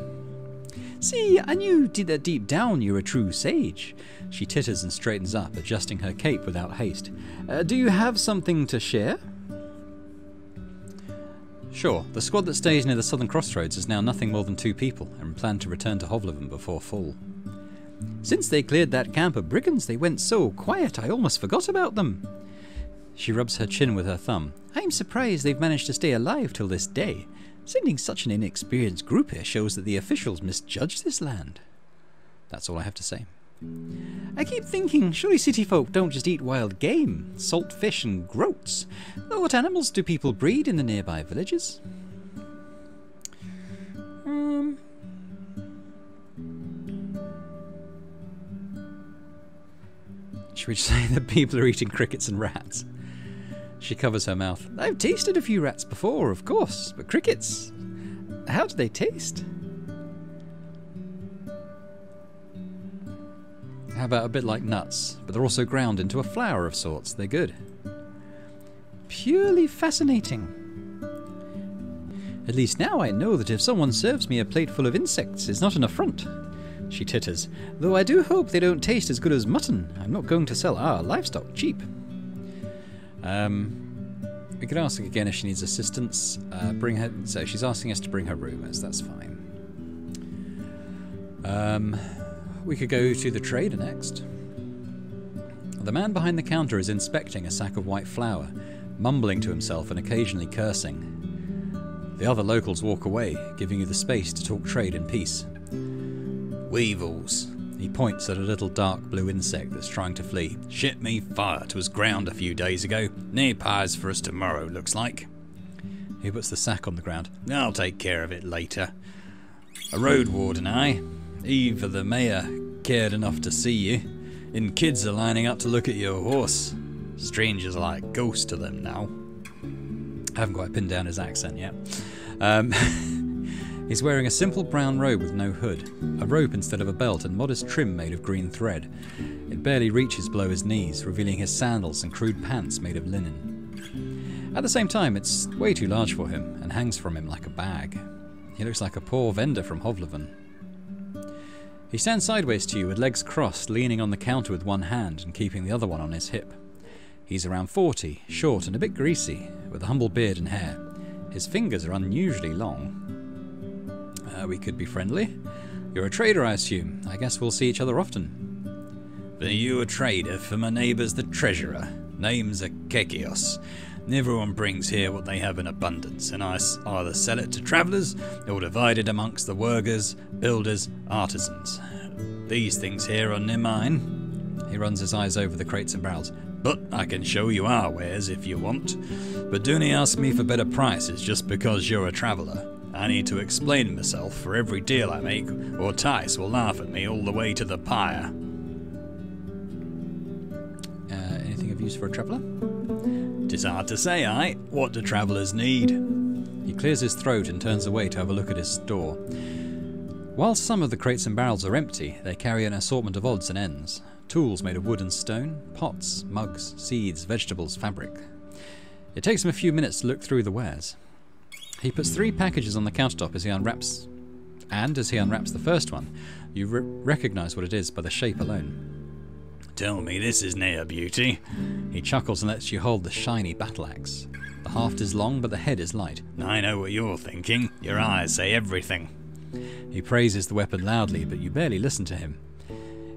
See, I knew that deep down you're a true sage. She titters and straightens up, adjusting her cape without haste. Uh, do you have something to share? Sure, the squad that stays near the southern crossroads is now nothing more than two people and plan to return to Hovlavan before fall. Since they cleared that camp of brigands, they went so quiet I almost forgot about them. She rubs her chin with her thumb. I'm surprised they've managed to stay alive till this day. Sending such an inexperienced group here shows that the officials misjudge this land. That's all I have to say. I keep thinking, surely city folk don't just eat wild game, salt fish, and groats. What animals do people breed in the nearby villages? Um, Should we say that people are eating crickets and rats? She covers her mouth. I've tasted a few rats before, of course, but crickets? How do they taste? How about a bit like nuts, but they're also ground into a flour of sorts. They're good. Purely fascinating. At least now I know that if someone serves me a plate full of insects, it's not an affront. She titters, though I do hope they don't taste as good as mutton. I'm not going to sell our livestock cheap. Um, we could ask again if she needs assistance. Uh, bring her. So she's asking us to bring her rumours. That's fine. Um, we could go to the trader next. The man behind the counter is inspecting a sack of white flour, mumbling to himself and occasionally cursing. The other locals walk away, giving you the space to talk trade in peace. Weevils. He points at a little dark blue insect that's trying to flee. Shit me fire, 'twas ground a few days ago. Near pies for us tomorrow, looks like. He puts the sack on the ground. I'll take care of it later. A road warden, I. Eve the mayor cared enough to see you, and kids are lining up to look at your horse. Strangers are like ghosts to them now. I haven't quite pinned down his accent yet. Um, he's wearing a simple brown robe with no hood, a rope instead of a belt, and modest trim made of green thread. It barely reaches below his knees, revealing his sandals and crude pants made of linen. At the same time, it's way too large for him and hangs from him like a bag. He looks like a poor vendor from Hovlavan. He stands sideways to you with legs crossed, leaning on the counter with one hand and keeping the other one on his hip. He's around 40, short and a bit greasy, with a humble beard and hair. His fingers are unusually long. Uh, we could be friendly. You're a trader, I assume. I guess we'll see each other often. Are you a trader for my neighbour's the treasurer? Name's Akakios. Everyone brings here what they have in abundance, and I either sell it to travellers or divide it amongst the workers, builders, artisans. These things here are near mine. He runs his eyes over the crates and barrels. But I can show you our wares if you want. But don't ask me for better prices just because you're a traveller. I need to explain myself for every deal I make, or Thais will laugh at me all the way to the pyre. Uh, anything of use for a traveller? Tis hard to say, I. What do travellers need? He clears his throat and turns away to have a look at his store. While some of the crates and barrels are empty, they carry an assortment of odds and ends tools made of wood and stone, pots, mugs, seeds, vegetables, fabric. It takes him a few minutes to look through the wares. He puts three packages on the countertop as he unwraps, and as he unwraps the first one, you re- recognize what it is by the shape alone. Tell me this is near beauty. He chuckles and lets you hold the shiny battle axe. The haft is long, but the head is light. I know what you're thinking. Your eyes say everything. He praises the weapon loudly, but you barely listen to him.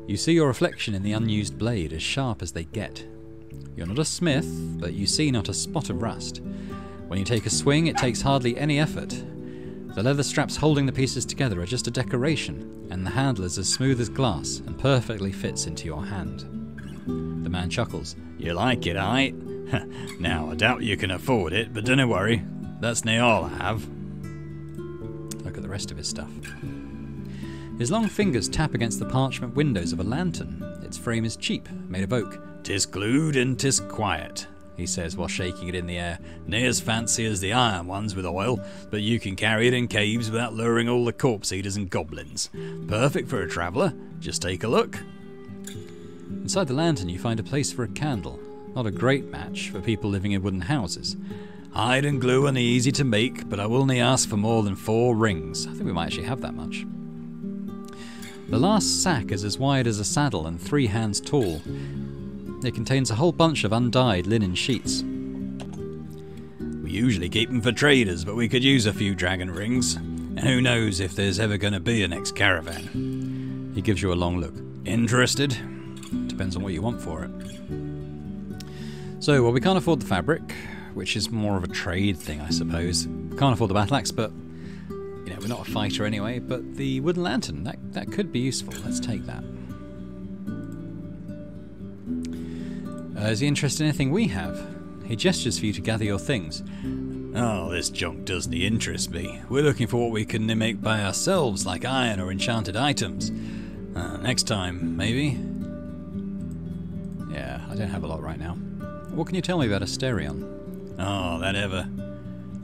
You see your reflection in the unused blade, as sharp as they get. You're not a smith, but you see not a spot of rust. When you take a swing, it takes hardly any effort. The leather straps holding the pieces together are just a decoration, and the handle is as smooth as glass and perfectly fits into your hand. The man chuckles. You like it, I? now, I doubt you can afford it, but don't worry. That's near all I have. Look at the rest of his stuff. His long fingers tap against the parchment windows of a lantern. Its frame is cheap, made of oak. Tis glued and tis quiet, he says while shaking it in the air. Near as fancy as the iron ones with oil, but you can carry it in caves without luring all the corpse eaters and goblins. Perfect for a traveller. Just take a look. Inside the lantern, you find a place for a candle. Not a great match for people living in wooden houses. Hide and glue are easy to make, but I will only ask for more than four rings. I think we might actually have that much. The last sack is as wide as a saddle and three hands tall. It contains a whole bunch of undyed linen sheets. We usually keep them for traders, but we could use a few dragon rings. And who knows if there's ever going to be a next caravan. He gives you a long look. Interested? Depends on what you want for it. So, well, we can't afford the fabric, which is more of a trade thing, I suppose. We can't afford the battle axe, but you know, we're not a fighter anyway. But the wooden lantern that that could be useful. Let's take that. Uh, is he interested in anything we have? He gestures for you to gather your things. Oh, this junk doesn't interest me. We're looking for what we can make by ourselves, like iron or enchanted items. Uh, next time, maybe. Yeah, I don't have a lot right now. What can you tell me about Asterion? Oh, that ever.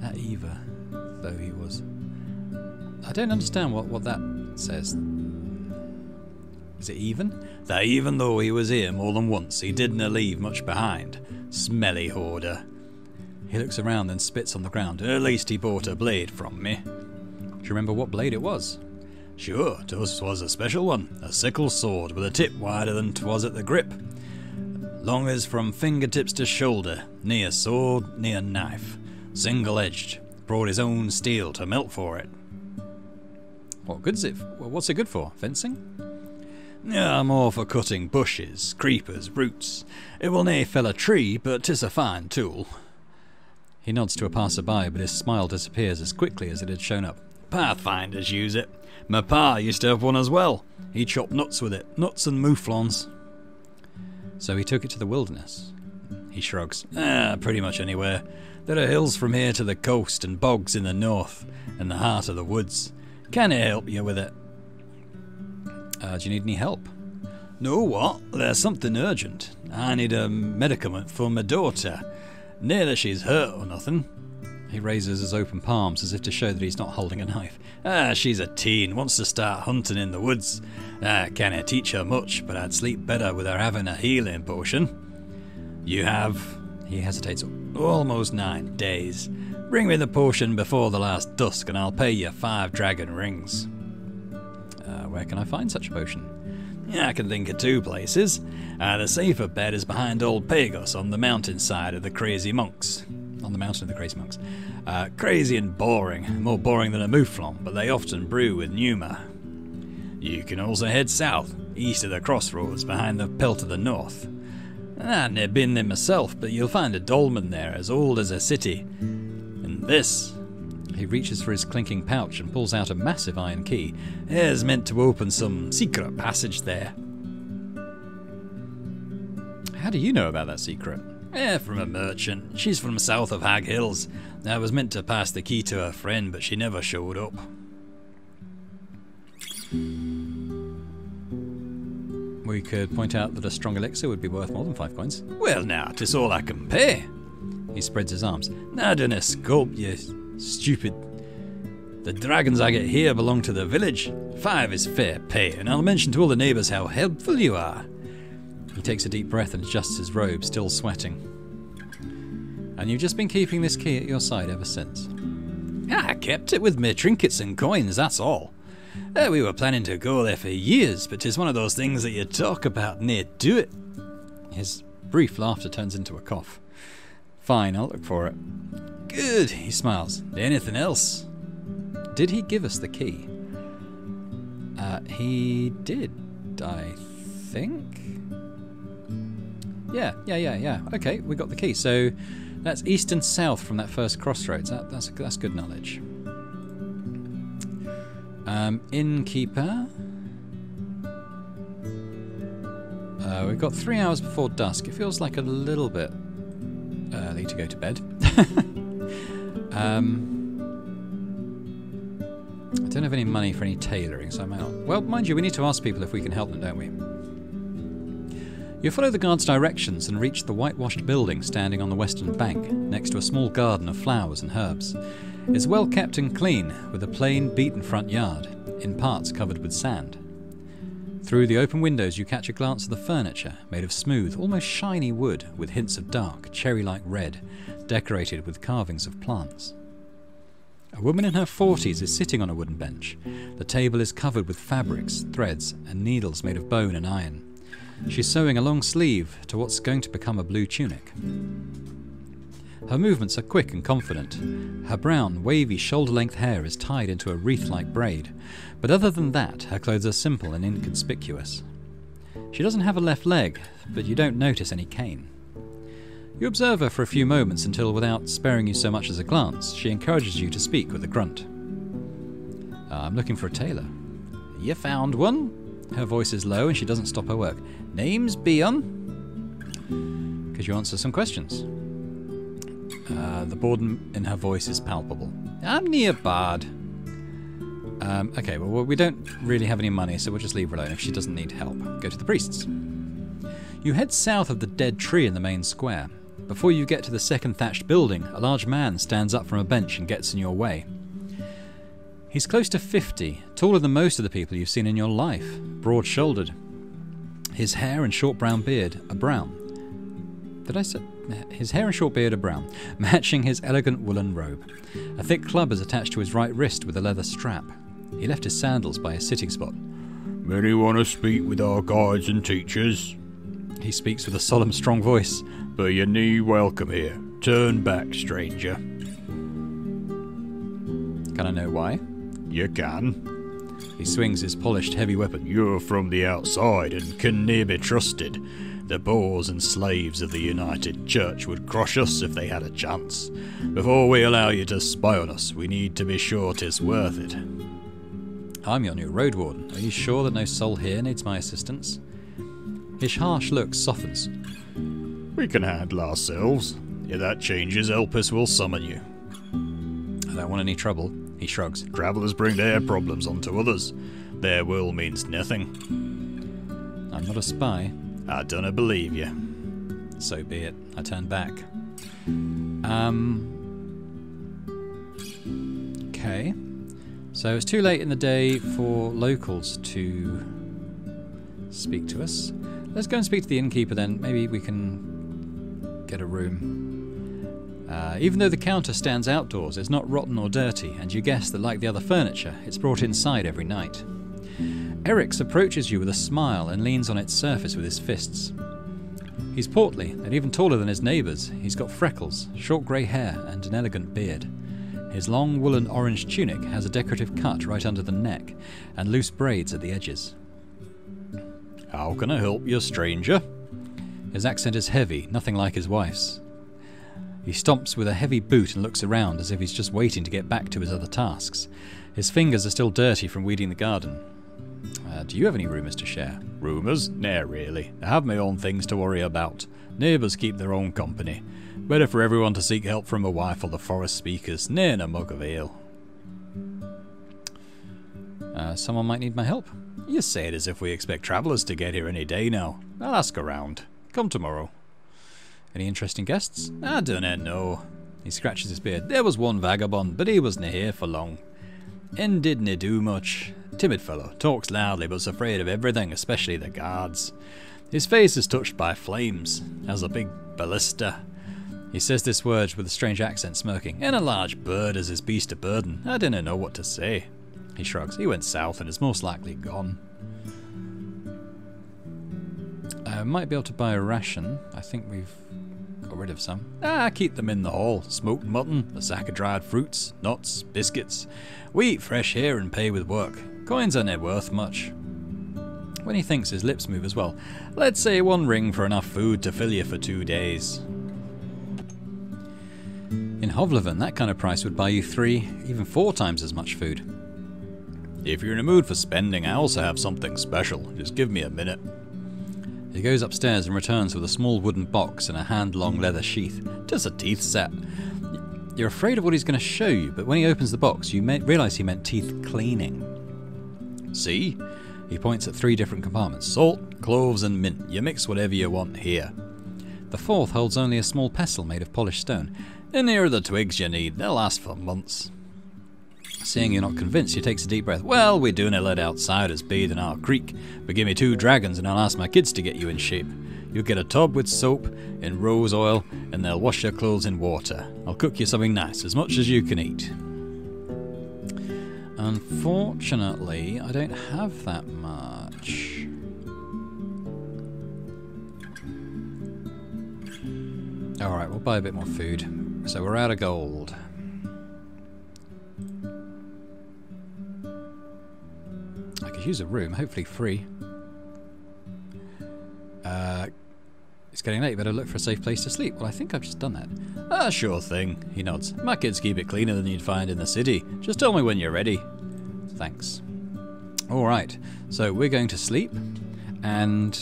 That Eva, though he was. I don't understand what, what that says. Is it even? That even though he was here more than once, he didn't leave much behind. Smelly hoarder. He looks around then spits on the ground. At least he bought a blade from me. Do you remember what blade it was? Sure, 'twas was a special one. A sickle sword with a tip wider than 'twas at the grip. Long as from fingertips to shoulder, near sword, near knife. Single edged. Brought his own steel to melt for it. What good's it? What's it good for? Fencing? Yeah, more for cutting bushes, creepers, roots. It will nae fell a tree, but 'tis a fine tool. He nods to a passer-by, but his smile disappears as quickly as it had shown up. Pathfinders use it. My pa used to have one as well. He chopped nuts with it, nuts and mouflons. So he took it to the wilderness. He shrugs. Ah, pretty much anywhere. There are hills from here to the coast and bogs in the north, and the heart of the woods. Can I help you with it? Uh, do you need any help? No, what? There's something urgent. I need a medicament for my daughter. Near that she's hurt or nothing. He raises his open palms as if to show that he's not holding a knife. Ah, she's a teen, wants to start hunting in the woods. Ah, can't teach her much, but I'd sleep better with her having a healing potion. You have, He hesitates. almost nine days. Bring me the potion before the last dusk, and I'll pay you five dragon rings. Where can I find such a potion? Yeah, I can think of two places. Uh, the safer bet is behind old Pagos on the mountainside of the crazy monks. On the mountain of the crazy monks. Uh, crazy and boring, more boring than a mouflon, but they often brew with Numa. You can also head south, east of the crossroads, behind the pelt of the north. I've never been there myself, but you'll find a dolmen there as old as a city. And this He reaches for his clinking pouch and pulls out a massive iron key. It's meant to open some secret passage there. How do you know about that secret? Eh, from a merchant. She's from south of Hag Hills. I was meant to pass the key to her friend, but she never showed up. We could point out that a strong elixir would be worth more than five coins. Well, now, 'tis all I can pay. He spreads his arms. Now, escape, you stupid. The dragons I get here belong to the village. Five is fair pay, and I'll mention to all the neighbours how helpful you are. He takes a deep breath and adjusts his robe, still sweating. And you've just been keeping this key at your side ever since. I kept it with me trinkets and coins, that's all. Uh, we were planning to go there for years, but 'tis one of those things that you talk about near do it. His brief laughter turns into a cough. Fine, I'll look for it. Good, he smiles. Anything else? Did he give us the key? Uh, he did, I think. Yeah, yeah, yeah, yeah. Okay, we got the key. So that's east and south from that first crossroads. That, that's that's good knowledge. Um, innkeeper. Uh, we've got three hours before dusk. It feels like a little bit early to go to bed. um, I don't have any money for any tailoring, so I'm out. Well, mind you, we need to ask people if we can help them, don't we? You follow the guard's directions and reach the whitewashed building standing on the western bank, next to a small garden of flowers and herbs. It's well kept and clean, with a plain, beaten front yard, in parts covered with sand. Through the open windows, you catch a glance of the furniture, made of smooth, almost shiny wood, with hints of dark, cherry like red, decorated with carvings of plants. A woman in her 40s is sitting on a wooden bench. The table is covered with fabrics, threads, and needles made of bone and iron. She's sewing a long sleeve to what's going to become a blue tunic. Her movements are quick and confident. Her brown, wavy, shoulder length hair is tied into a wreath like braid, but other than that, her clothes are simple and inconspicuous. She doesn't have a left leg, but you don't notice any cane. You observe her for a few moments until, without sparing you so much as a glance, she encourages you to speak with a grunt. "Uh, I'm looking for a tailor. You found one? Her voice is low and she doesn't stop her work. Name's Beon? Could you answer some questions? Uh, the boredom in her voice is palpable. I'm near Bard. Um, okay, well, we don't really have any money, so we'll just leave her alone if she doesn't need help. Go to the priests. You head south of the dead tree in the main square. Before you get to the second thatched building, a large man stands up from a bench and gets in your way. He's close to 50, taller than most of the people you've seen in your life, broad shouldered. His hair and short brown beard are brown. Did I say? His hair and short beard are brown, matching his elegant woolen robe. A thick club is attached to his right wrist with a leather strap. He left his sandals by his sitting spot. Many want to speak with our guides and teachers. He speaks with a solemn, strong voice. But you need welcome here. Turn back, stranger. Can I know why? You can. He swings his polished heavy weapon. You're from the outside and can near be trusted. The boors and slaves of the United Church would crush us if they had a chance. Before we allow you to spy on us, we need to be sure 'tis worth it. I'm your new road warden. Are you sure that no soul here needs my assistance? His harsh look softens. We can handle ourselves. If that changes, Elpis will summon you. I don't want any trouble. He shrugs. Travellers bring their problems onto others. Their will means nothing. I'm not a spy. I don't believe you. So be it. I turn back. Um. Okay. So it's too late in the day for locals to speak to us. Let's go and speak to the innkeeper then. Maybe we can get a room. Uh, even though the counter stands outdoors, it's not rotten or dirty, and you guess that, like the other furniture, it's brought inside every night. Eryx approaches you with a smile and leans on its surface with his fists. He's portly and even taller than his neighbours. He's got freckles, short grey hair, and an elegant beard. His long woolen orange tunic has a decorative cut right under the neck and loose braids at the edges. How can I help you, stranger? His accent is heavy, nothing like his wife's. He stomps with a heavy boot and looks around as if he's just waiting to get back to his other tasks. His fingers are still dirty from weeding the garden. Uh, do you have any rumours to share? Rumours? Nah, really. I have my own things to worry about. Neighbours keep their own company. Better for everyone to seek help from a wife or the forest speakers, nay a mug of ale. Uh, someone might need my help. You say it as if we expect travellers to get here any day now. I'll ask around. Come tomorrow. Any interesting guests? I dunno know. He scratches his beard. There was one vagabond, but he wasn't here for long. And didn't do much. Timid fellow, talks loudly but's afraid of everything, especially the guards. His face is touched by flames, has a big ballista. He says this word with a strange accent, smirking. And a large bird as his beast of burden. I didn't know what to say. He shrugs. He went south and is most likely gone. I might be able to buy a ration. I think we've got rid of some. Ah, keep them in the hall. Smoked mutton, a sack of dried fruits, nuts, biscuits. We eat fresh here and pay with work. Coins are not worth much. When he thinks, his lips move as well. Let's say one ring for enough food to fill you for two days. In Hovlavan, that kind of price would buy you three, even four times as much food. If you're in a mood for spending, I also have something special. Just give me a minute. He goes upstairs and returns with a small wooden box and a hand long leather sheath. Just a teeth set. You're afraid of what he's going to show you, but when he opens the box, you may- realise he meant teeth cleaning. See? He points at three different compartments. Salt, cloves, and mint. You mix whatever you want here. The fourth holds only a small pestle made of polished stone. And here are the twigs you need. They'll last for months. Seeing you're not convinced, he takes a deep breath. Well, we're do not let outsiders bathe in our creek, but give me two dragons and I'll ask my kids to get you in shape. You'll get a tub with soap and rose oil, and they'll wash your clothes in water. I'll cook you something nice, as much as you can eat. Unfortunately, I don't have that much. Alright, we'll buy a bit more food. So we're out of gold. I could use a room, hopefully free. Uh, it's getting late, better look for a safe place to sleep. Well, I think I've just done that. Ah, sure thing, he nods. My kids keep it cleaner than you'd find in the city. Just tell me when you're ready. Thanks. Alright, so we're going to sleep, and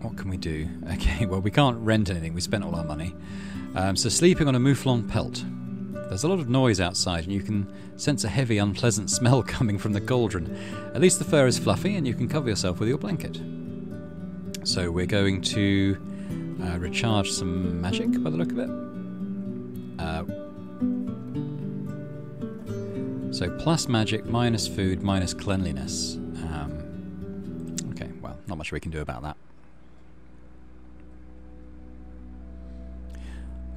what can we do? Okay, well, we can't rent anything, we spent all our money. Um, so, sleeping on a mouflon pelt. There's a lot of noise outside, and you can sense a heavy, unpleasant smell coming from the cauldron. At least the fur is fluffy, and you can cover yourself with your blanket. So we're going to uh, recharge some magic by the look of it. Uh, so plus magic, minus food, minus cleanliness. Um, okay, well, not much we can do about that.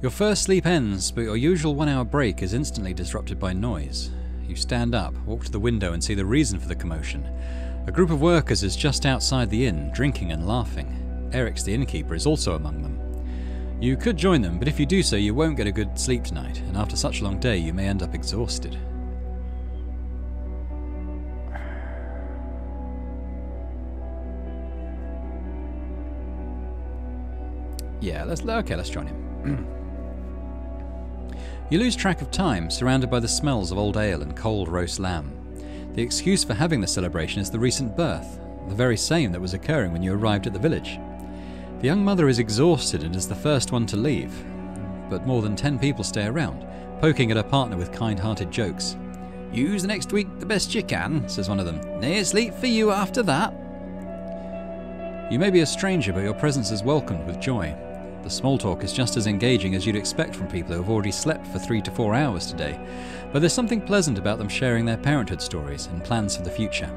Your first sleep ends, but your usual one hour break is instantly disrupted by noise. You stand up, walk to the window, and see the reason for the commotion. A group of workers is just outside the inn, drinking and laughing. Eryx the innkeeper is also among them. You could join them, but if you do so, you won't get a good sleep tonight, and after such a long day, you may end up exhausted. Yeah, let's okay, let's join him. you lose track of time, surrounded by the smells of old ale and cold roast lamb. The excuse for having the celebration is the recent birth, the very same that was occurring when you arrived at the village. The young mother is exhausted and is the first one to leave, but more than ten people stay around, poking at her partner with kind hearted jokes. Use the next week the best you can, says one of them. Near sleep for you after that. You may be a stranger, but your presence is welcomed with joy. The small talk is just as engaging as you'd expect from people who have already slept for three to four hours today, but there's something pleasant about them sharing their parenthood stories and plans for the future.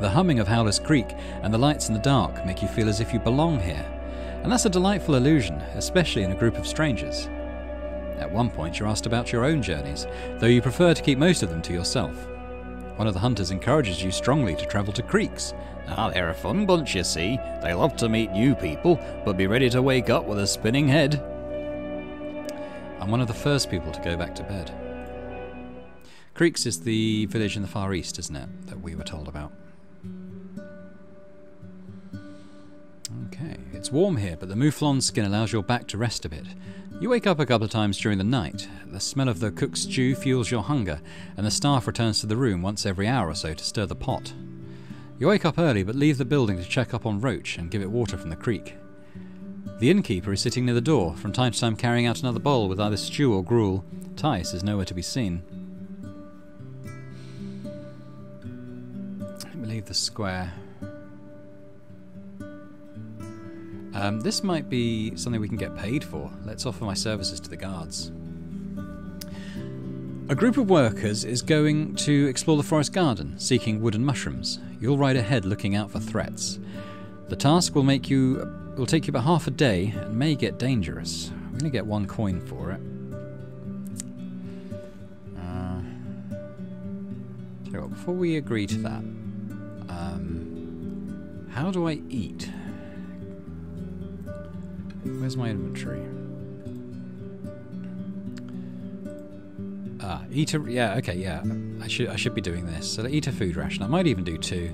The humming of Howler's Creek and the lights in the dark make you feel as if you belong here, and that's a delightful illusion, especially in a group of strangers. At one point, you're asked about your own journeys, though you prefer to keep most of them to yourself. One of the hunters encourages you strongly to travel to creeks. Ah, they're a fun bunch, you see. They love to meet new people, but be ready to wake up with a spinning head. I'm one of the first people to go back to bed. Creeks is the village in the Far East, isn't it, that we were told about? Okay, it's warm here, but the mouflon skin allows your back to rest a bit. You wake up a couple of times during the night. The smell of the cook's stew fuels your hunger, and the staff returns to the room once every hour or so to stir the pot. You wake up early, but leave the building to check up on Roach and give it water from the creek. The innkeeper is sitting near the door, from time to time carrying out another bowl with either stew or gruel. Thais is nowhere to be seen. Let me leave the square. Um, this might be something we can get paid for. Let's offer my services to the guards. A group of workers is going to explore the forest garden, seeking wood and mushrooms. You'll ride ahead looking out for threats. The task will make you will take you about half a day and may get dangerous. I'm going to get one coin for it. Uh, before we agree to that, um, how do I eat? Where's my inventory? Ah, eat a yeah. Okay, yeah. I should I should be doing this. So eat a food ration. I might even do two.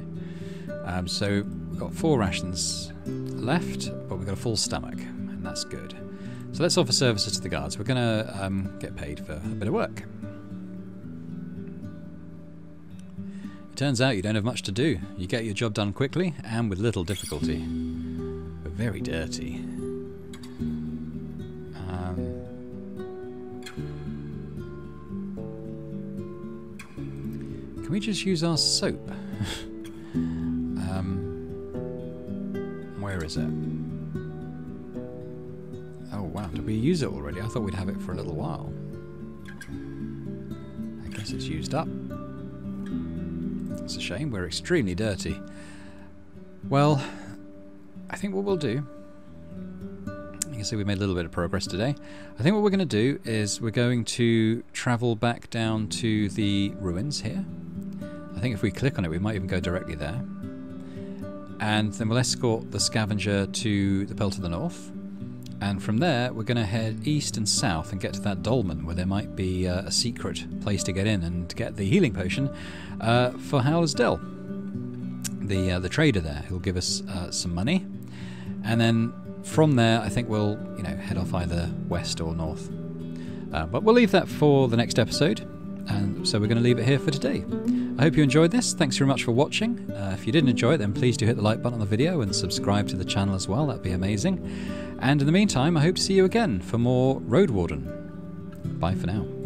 Um, so we've got four rations left, but we've got a full stomach, and that's good. So let's offer services to the guards. We're gonna um, get paid for a bit of work. It turns out you don't have much to do. You get your job done quickly and with little difficulty. But very dirty. Can we just use our soap? um, where is it? Oh wow, did we use it already? I thought we'd have it for a little while. I guess it's used up. It's a shame, we're extremely dirty. Well, I think what we'll do you can see we made a little bit of progress today. I think what we're going to do is we're going to travel back down to the ruins here. I think if we click on it, we might even go directly there. And then we'll escort the scavenger to the Pelt to the north. And from there, we're going to head east and south and get to that dolmen where there might be uh, a secret place to get in and get the healing potion uh, for Howler's Dell. The, uh, the trader there, who'll give us uh, some money. And then from there, I think we'll you know head off either west or north. Uh, but we'll leave that for the next episode. And so we're going to leave it here for today. I hope you enjoyed this. Thanks very much for watching. Uh, if you didn't enjoy it, then please do hit the like button on the video and subscribe to the channel as well. That'd be amazing. And in the meantime, I hope to see you again for more Roadwarden. Bye for now.